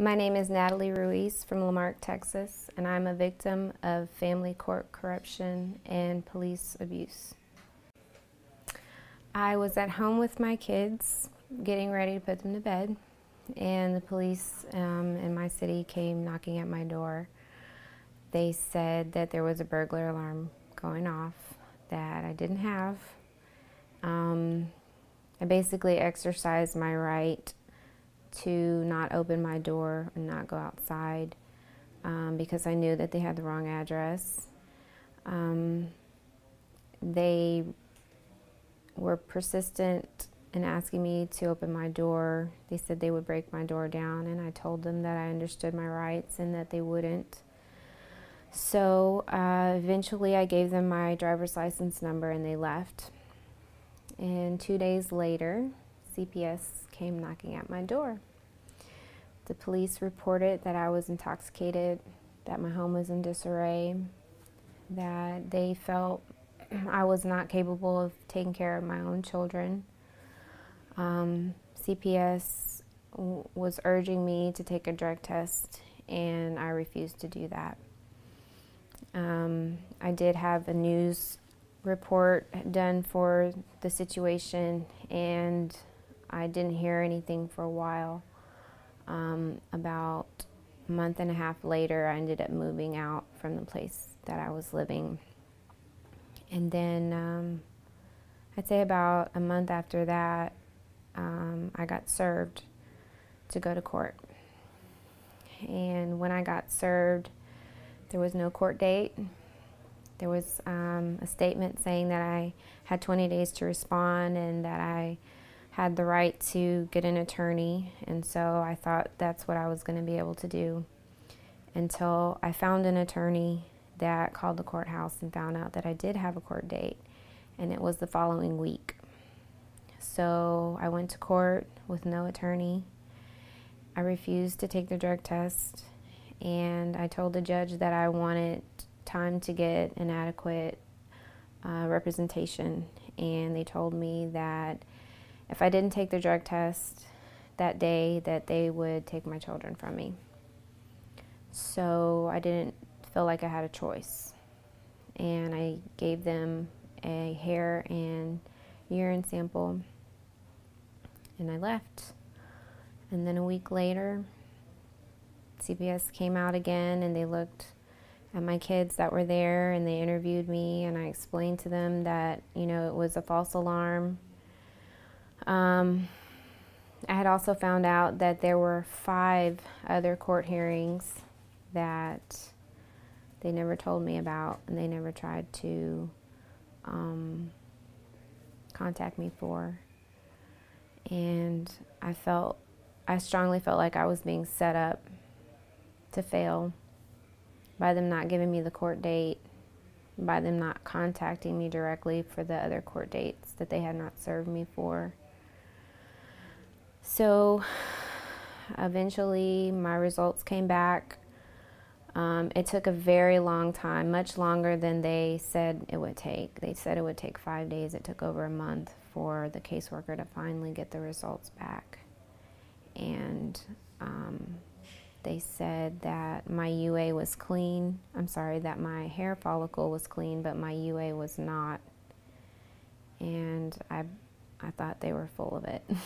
My name is Natalie Ruiz from La Marque, Texas, and I'm a victim of family court corruption and police abuse. I was at home with my kids, getting ready to put them to bed, and the police um, in my city came knocking at my door. They said that there was a burglar alarm going off that I didn't have. Um, I basically exercised my right to not open my door and not go outside um, because I knew that they had the wrong address. Um, they were persistent in asking me to open my door. They said they would break my door down, and I told them that I understood my rights and that they wouldn't. So uh, eventually, I gave them my driver's license number and they left. And two days later, CPS came knocking at my door. The police reported that I was intoxicated, that my home was in disarray, that they felt I was not capable of taking care of my own children. Um, CPS was urging me to take a drug test, and I refused to do that. Um, I did have a news report done for the situation, and I didn't hear anything for a while. Um, about a month and a half later, I ended up moving out from the place that I was living. And then um, I'd say about a month after that, um, I got served to go to court. And when I got served, there was no court date. There was um, a statement saying that I had 20 days to respond and that I had the right to get an attorney. And so I thought that's what I was going to be able to do until I found an attorney that called the courthouse and found out that I did have a court date. And it was the following week. So I went to court with no attorney. I refused to take the drug test and I told the judge that I wanted time to get an adequate uh, representation, and they told me that if I didn't take the drug test that day, that they would take my children from me. So I didn't feel like I had a choice, and I gave them a hair and urine sample, and I left. And then a week later, CPS came out again and they looked at my kids that were there and they interviewed me and I explained to them that, you know, it was a false alarm. Um, I had also found out that there were five other court hearings that they never told me about and they never tried to um, contact me for. And I felt, I strongly felt like I was being set up to fail by them not giving me the court date, by them not contacting me directly for the other court dates that they had not served me for. So eventually my results came back. Um, it took a very long time, much longer than they said it would take. They said it would take five days. It took over a month for the caseworker to finally get the results back. And um, they said that my UA was clean. I'm sorry, that my hair follicle was clean, but my UA was not. And I, I thought they were full of it.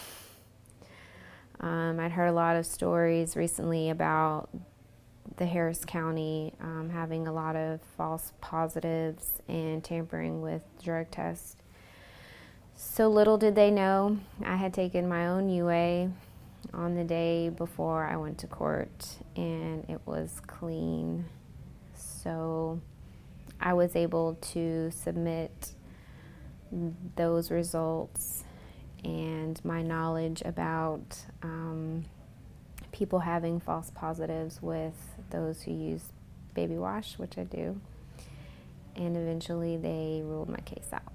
um, I'd heard a lot of stories recently about the Harris County um, having a lot of false positives and tampering with drug tests. So little did they know, I had taken my own UA on the day before I went to court and it was clean. So I was able to submit those results and my knowledge about um, people having false positives with those who use baby wash, which I do. And eventually they ruled my case out.